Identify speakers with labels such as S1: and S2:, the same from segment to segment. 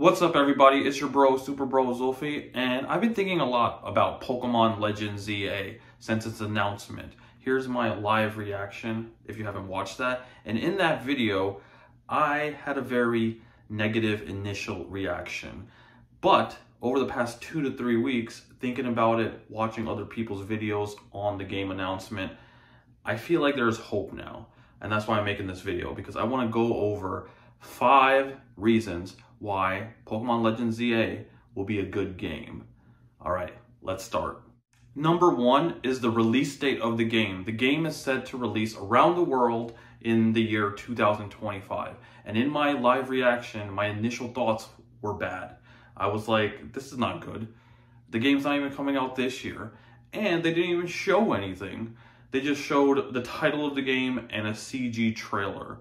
S1: What's up everybody, it's your bro, Super Bro Zulfi, and I've been thinking a lot about Pokemon Legends ZA since its announcement. Here's my live reaction, if you haven't watched that. And in that video, I had a very negative initial reaction. But over the past two to three weeks, thinking about it, watching other people's videos on the game announcement, I feel like there's hope now. And that's why I'm making this video, because I want to go over five reasons why Pokemon Legends ZA will be a good game. All right, let's start. Number one is the release date of the game. The game is set to release around the world in the year 2025. And in my live reaction, my initial thoughts were bad. I was like, this is not good. The game's not even coming out this year. And they didn't even show anything. They just showed the title of the game and a CG trailer.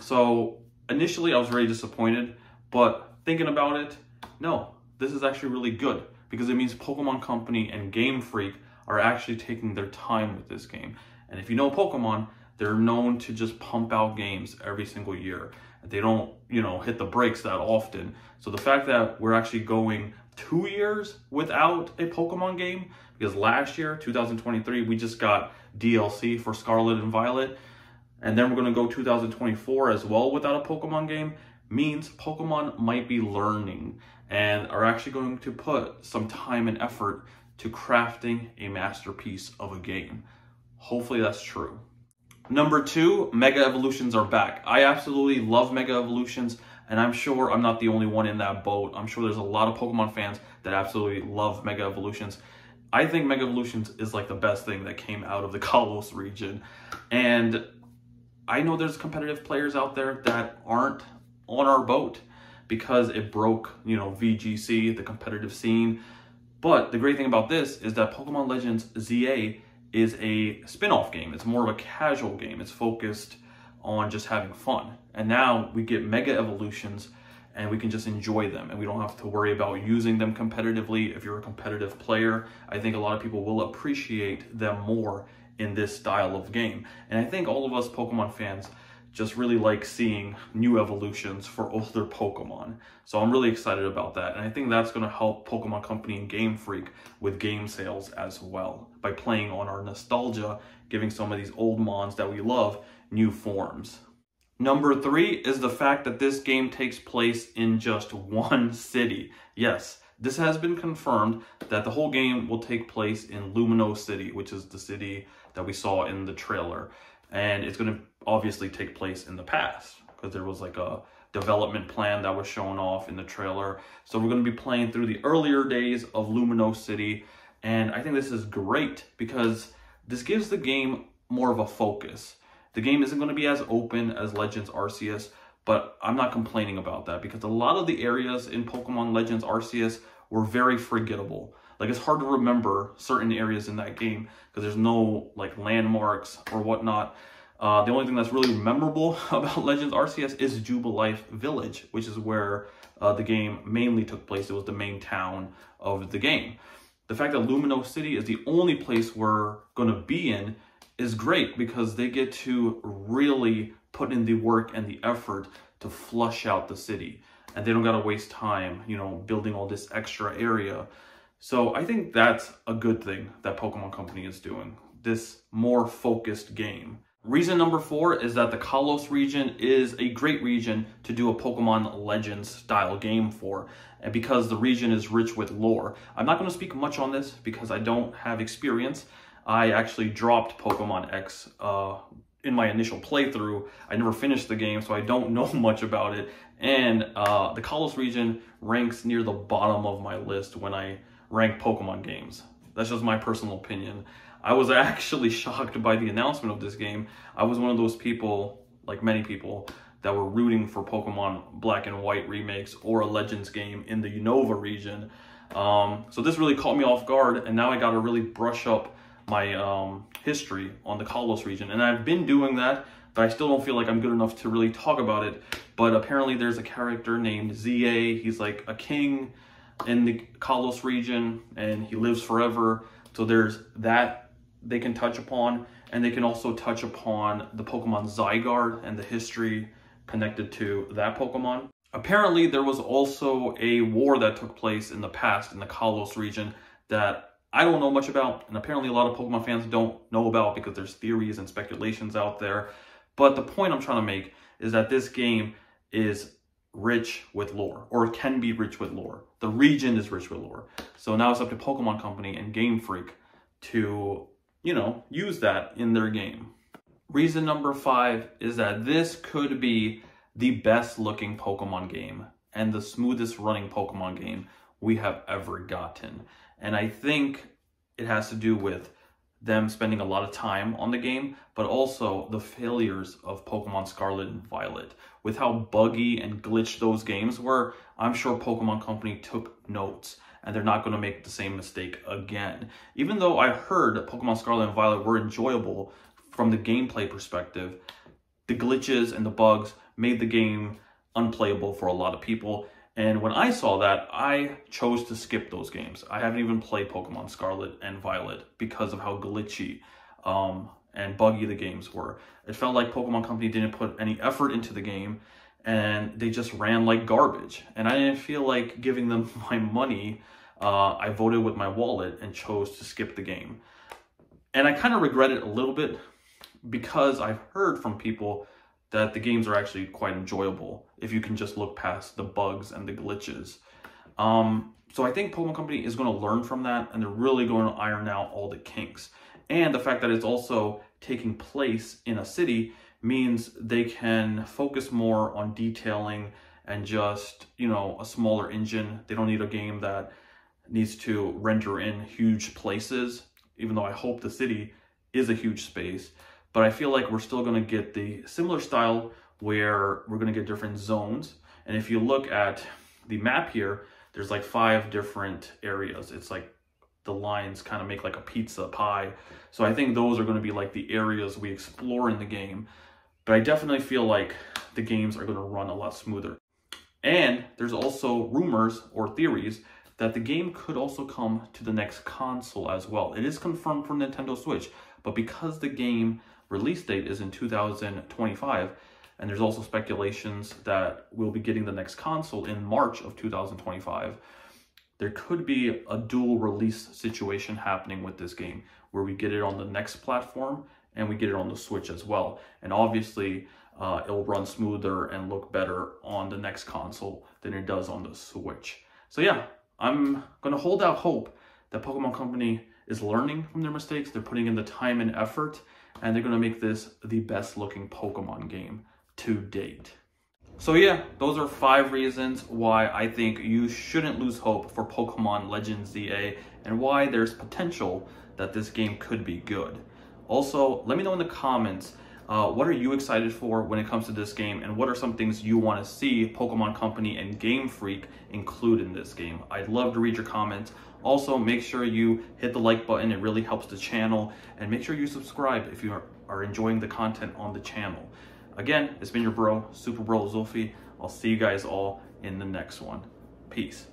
S1: So initially I was very disappointed, but thinking about it, no, this is actually really good because it means Pokemon Company and Game Freak are actually taking their time with this game. And if you know Pokemon, they're known to just pump out games every single year. They don't, you know, hit the brakes that often. So the fact that we're actually going two years without a Pokemon game, because last year, 2023, we just got DLC for Scarlet and Violet, and then we're going to go 2024 as well without a Pokemon game, means Pokemon might be learning and are actually going to put some time and effort to crafting a masterpiece of a game. Hopefully that's true. Number two, Mega Evolutions are back. I absolutely love Mega Evolutions, and I'm sure I'm not the only one in that boat. I'm sure there's a lot of Pokemon fans that absolutely love Mega Evolutions. I think Mega Evolutions is like the best thing that came out of the Kalos region. And I know there's competitive players out there that aren't on our boat because it broke, you know, VGC, the competitive scene. But the great thing about this is that Pokemon Legends ZA is a spin-off game. It's more of a casual game. It's focused on just having fun. And now we get Mega Evolutions and we can just enjoy them and we don't have to worry about using them competitively. If you're a competitive player, I think a lot of people will appreciate them more in this style of game. And I think all of us Pokemon fans just really like seeing new evolutions for older Pokemon. So I'm really excited about that. And I think that's going to help Pokemon Company and Game Freak with game sales as well by playing on our nostalgia, giving some of these old mons that we love new forms. Number three is the fact that this game takes place in just one city. Yes, this has been confirmed that the whole game will take place in Lumino City, which is the city that we saw in the trailer. And it's going to obviously take place in the past because there was like a development plan that was shown off in the trailer. So we're going to be playing through the earlier days of Lumino City. And I think this is great because this gives the game more of a focus. The game isn't going to be as open as Legends Arceus, but I'm not complaining about that because a lot of the areas in Pokemon Legends Arceus were very forgettable. Like it's hard to remember certain areas in that game because there's no like landmarks or whatnot. Uh, the only thing that's really memorable about Legends Arceus is Jubilife Village, which is where uh, the game mainly took place. It was the main town of the game. The fact that Lumino City is the only place we're going to be in is great because they get to really put in the work and the effort to flush out the city. And they don't got to waste time, you know, building all this extra area. So I think that's a good thing that Pokemon Company is doing. This more focused game. Reason number four is that the Kalos region is a great region to do a Pokemon Legends style game for, and because the region is rich with lore. I'm not going to speak much on this because I don't have experience, I actually dropped Pokemon X uh, in my initial playthrough. I never finished the game, so I don't know much about it. And uh, the Kalos region ranks near the bottom of my list when I rank Pokemon games. That's just my personal opinion. I was actually shocked by the announcement of this game. I was one of those people, like many people, that were rooting for Pokemon Black and White remakes or a Legends game in the Unova region. Um, so this really caught me off guard, and now I got to really brush up my um, history on the Kalos region. And I've been doing that, but I still don't feel like I'm good enough to really talk about it. But apparently there's a character named ZA. He's like a king in the Kalos region and he lives forever. So there's that they can touch upon. And they can also touch upon the Pokemon Zygarde and the history connected to that Pokemon. apparently there was also a war that took place in the past in the Kalos region that I don't know much about, and apparently a lot of Pokemon fans don't know about because there's theories and speculations out there. But the point I'm trying to make is that this game is rich with lore, or can be rich with lore. The region is rich with lore. So now it's up to Pokemon Company and Game Freak to, you know, use that in their game. Reason number five is that this could be the best looking Pokemon game and the smoothest running Pokemon game we have ever gotten. And I think it has to do with them spending a lot of time on the game, but also the failures of Pokemon Scarlet and Violet. With how buggy and glitched those games were, I'm sure Pokemon Company took notes and they're not going to make the same mistake again. Even though I heard Pokemon Scarlet and Violet were enjoyable from the gameplay perspective, the glitches and the bugs made the game unplayable for a lot of people. And when I saw that, I chose to skip those games. I haven't even played Pokemon Scarlet and Violet because of how glitchy um, and buggy the games were. It felt like Pokemon Company didn't put any effort into the game and they just ran like garbage. And I didn't feel like giving them my money. Uh, I voted with my wallet and chose to skip the game. And I kind of regret it a little bit because I've heard from people that the games are actually quite enjoyable if you can just look past the bugs and the glitches. Um, so I think Pokemon Company is going to learn from that and they're really going to iron out all the kinks. And the fact that it's also taking place in a city means they can focus more on detailing and just, you know, a smaller engine. They don't need a game that needs to render in huge places, even though I hope the city is a huge space but I feel like we're still going to get the similar style where we're going to get different zones. And if you look at the map here, there's like five different areas. It's like the lines kind of make like a pizza pie. So I think those are going to be like the areas we explore in the game. But I definitely feel like the games are going to run a lot smoother. And there's also rumors or theories that the game could also come to the next console as well. It is confirmed for Nintendo Switch, but because the game release date is in 2025. And there's also speculations that we'll be getting the next console in March of 2025. There could be a dual release situation happening with this game where we get it on the next platform and we get it on the Switch as well. And obviously, uh, it'll run smoother and look better on the next console than it does on the Switch. So yeah, I'm going to hold out hope that Pokemon Company is learning from their mistakes. They're putting in the time and effort and they're going to make this the best looking Pokemon game to date. So yeah, those are five reasons why I think you shouldn't lose hope for Pokemon Legends ZA and why there's potential that this game could be good. Also, let me know in the comments uh, what are you excited for when it comes to this game and what are some things you want to see Pokemon Company and Game Freak include in this game? I'd love to read your comments. Also, make sure you hit the like button. It really helps the channel. And make sure you subscribe if you are, enjoying the content on the channel. Again, it's been your bro, Super Bro Zulfi. I'll see you guys all in the next one. Peace.